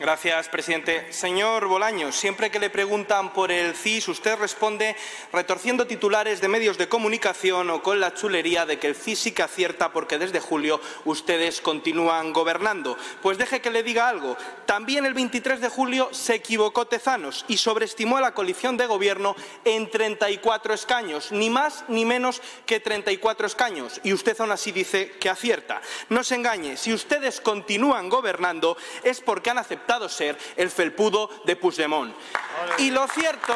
Gracias, presidente. Señor Bolaños, siempre que le preguntan por el CIS, usted responde retorciendo titulares de medios de comunicación o con la chulería de que el CIS sí que acierta porque desde julio ustedes continúan gobernando. Pues deje que le diga algo. También el 23 de julio se equivocó Tezanos y sobreestimó a la coalición de gobierno en 34 escaños, ni más ni menos que 34 escaños. Y usted aún así dice que acierta. No se engañe, si ustedes continúan gobernando es porque han aceptado ser el felpudo de Puigdemont. Y lo cierto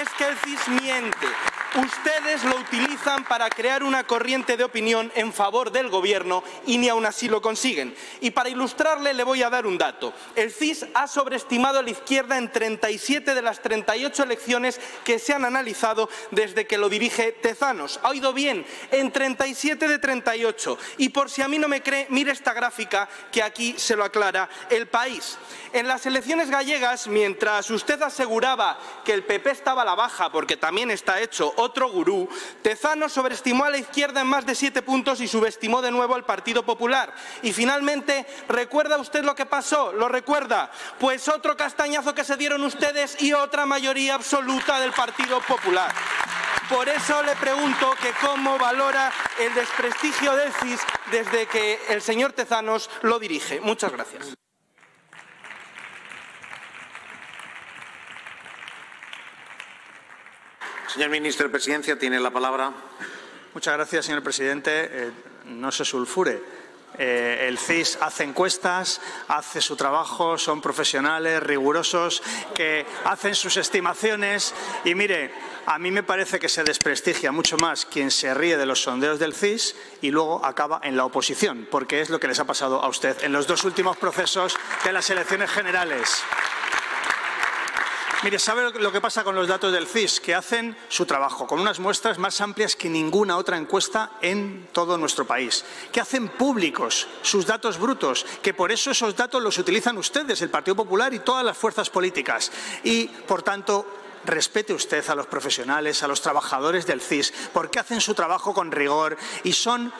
es que el CIS miente. Ustedes lo utilizan para crear una corriente de opinión en favor del Gobierno y ni aun así lo consiguen. Y para ilustrarle le voy a dar un dato. El CIS ha sobreestimado a la izquierda en 37 de las 38 elecciones que se han analizado desde que lo dirige Tezanos. ¿Ha oído bien? En 37 de 38. Y por si a mí no me cree, mire esta gráfica que aquí se lo aclara el país. En las elecciones gallegas, mientras usted aseguraba que el PP estaba a la baja porque también está hecho otro gurú, Tezano sobreestimó a la izquierda en más de siete puntos y subestimó de nuevo al Partido Popular. Y finalmente, ¿recuerda usted lo que pasó? ¿Lo recuerda? Pues otro castañazo que se dieron ustedes y otra mayoría absoluta del Partido Popular. Por eso le pregunto que cómo valora el desprestigio del CIS desde que el señor Tezanos lo dirige. Muchas gracias. Señor ministro de Presidencia, tiene la palabra. Muchas gracias, señor presidente. Eh, no se sulfure. Eh, el CIS hace encuestas, hace su trabajo, son profesionales, rigurosos, que hacen sus estimaciones. Y mire, a mí me parece que se desprestigia mucho más quien se ríe de los sondeos del CIS y luego acaba en la oposición, porque es lo que les ha pasado a usted en los dos últimos procesos de las elecciones generales. Mire, ¿sabe lo que pasa con los datos del CIS? Que hacen su trabajo con unas muestras más amplias que ninguna otra encuesta en todo nuestro país. Que hacen públicos sus datos brutos, que por eso esos datos los utilizan ustedes, el Partido Popular y todas las fuerzas políticas. Y, por tanto, respete usted a los profesionales, a los trabajadores del CIS, porque hacen su trabajo con rigor y son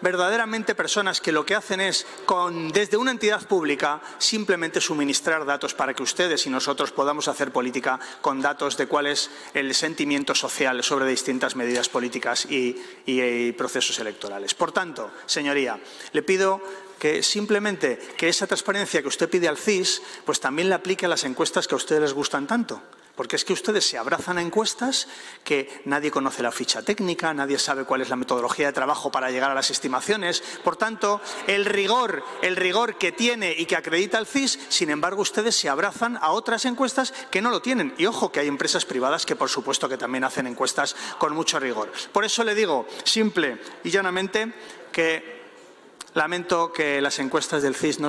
verdaderamente personas que lo que hacen es, con, desde una entidad pública, simplemente suministrar datos para que ustedes y nosotros podamos hacer política con datos de cuál es el sentimiento social sobre distintas medidas políticas y, y procesos electorales. Por tanto, señoría, le pido que simplemente que esa transparencia que usted pide al CIS, pues también le aplique a las encuestas que a ustedes les gustan tanto. Porque es que ustedes se abrazan a encuestas que nadie conoce la ficha técnica, nadie sabe cuál es la metodología de trabajo para llegar a las estimaciones. Por tanto, el rigor, el rigor que tiene y que acredita el CIS, sin embargo, ustedes se abrazan a otras encuestas que no lo tienen. Y ojo que hay empresas privadas que, por supuesto, que también hacen encuestas con mucho rigor. Por eso le digo, simple y llanamente, que Lamento que las encuestas del CIS no,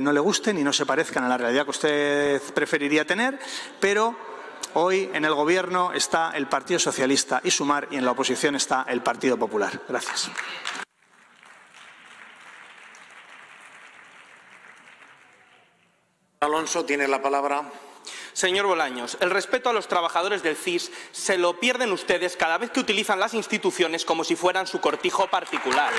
no, le gusten y no se parezcan a la realidad que usted preferiría tener, pero Hoy en el Gobierno está el Partido Socialista y Sumar y en la oposición está el Partido Popular. Gracias. Alonso tiene la palabra. Señor Bolaños, el respeto a los trabajadores del CIS se lo pierden ustedes cada vez que utilizan las instituciones como si fueran su cortijo particular.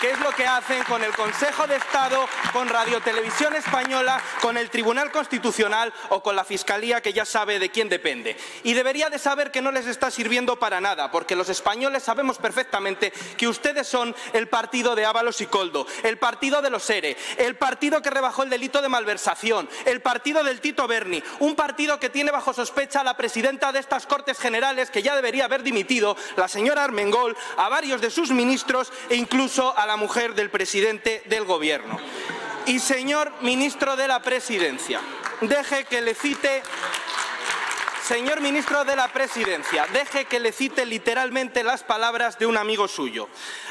¿Qué es lo que hacen con el Consejo de Estado, con Radio Televisión Española, con el Tribunal Constitucional o con la Fiscalía que ya sabe de quién depende. Y debería de saber que no les está sirviendo para nada, porque los españoles sabemos perfectamente que ustedes son el partido de Ábalos y Coldo, el partido de los ERE, el partido que rebajó el delito de malversación, el partido del Tito Berni, un partido que tiene bajo sospecha a la presidenta de estas Cortes Generales, que ya debería haber dimitido, la señora Armengol, a varios de sus ministros e incluso a la mujer del presidente del Gobierno. Y señor ministro de la Presidencia, deje que le cite Señor ministro de la Presidencia, deje que le cite literalmente las palabras de un amigo suyo.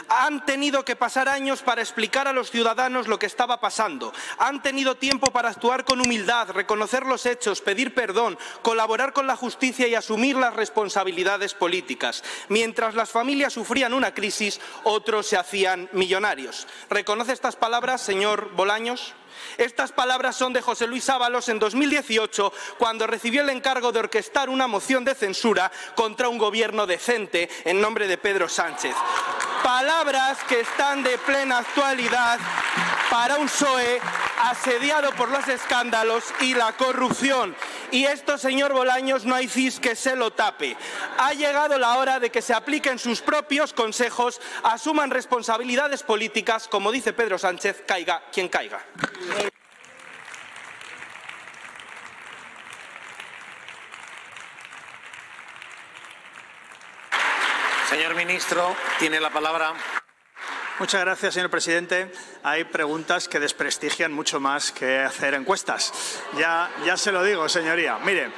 Han tenido que pasar años para explicar a los ciudadanos lo que estaba pasando. Han tenido tiempo para actuar con humildad, reconocer los hechos, pedir perdón, colaborar con la justicia y asumir las responsabilidades políticas. Mientras las familias sufrían una crisis, otros se hacían millonarios. ¿Reconoce estas palabras, señor Bolaños? Estas palabras son de José Luis Ábalos en 2018, cuando recibió el encargo de orquestar una moción de censura contra un gobierno decente en nombre de Pedro Sánchez. Palabras que están de plena actualidad para un PSOE asediado por los escándalos y la corrupción. Y esto, señor Bolaños, no hay CIS que se lo tape. Ha llegado la hora de que se apliquen sus propios consejos, asuman responsabilidades políticas, como dice Pedro Sánchez, caiga quien caiga. Señor ministro, tiene la palabra. Muchas gracias, señor presidente. Hay preguntas que desprestigian mucho más que hacer encuestas. Ya, ya se lo digo, señoría. Mire,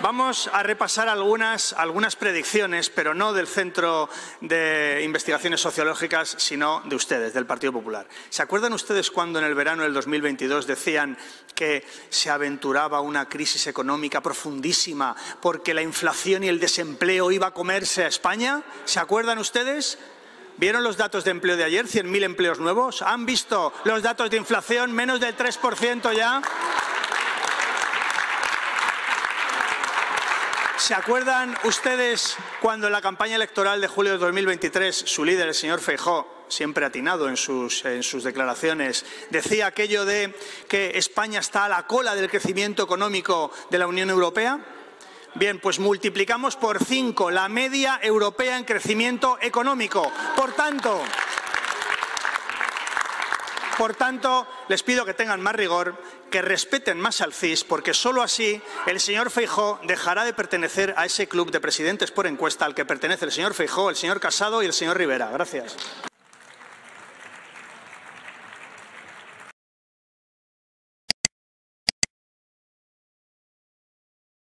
vamos a repasar algunas, algunas predicciones, pero no del Centro de Investigaciones Sociológicas, sino de ustedes, del Partido Popular. ¿Se acuerdan ustedes cuando en el verano del 2022 decían que se aventuraba una crisis económica profundísima porque la inflación y el desempleo iba a comerse a España? ¿Se acuerdan ustedes? ¿Vieron los datos de empleo de ayer? ¿100.000 empleos nuevos? ¿Han visto los datos de inflación? ¿Menos del 3% ya? ¿Se acuerdan ustedes cuando en la campaña electoral de julio de 2023 su líder, el señor Feijó, siempre atinado en sus, en sus, declaraciones, decía aquello de que España está a la cola del crecimiento económico de la Unión Europea? Bien, pues multiplicamos por cinco la media europea en crecimiento económico. Por tanto, por tanto, les pido que tengan más rigor, que respeten más al CIS, porque solo así el señor Feijó dejará de pertenecer a ese club de presidentes por encuesta al que pertenece el señor Feijó, el señor Casado y el señor Rivera. Gracias.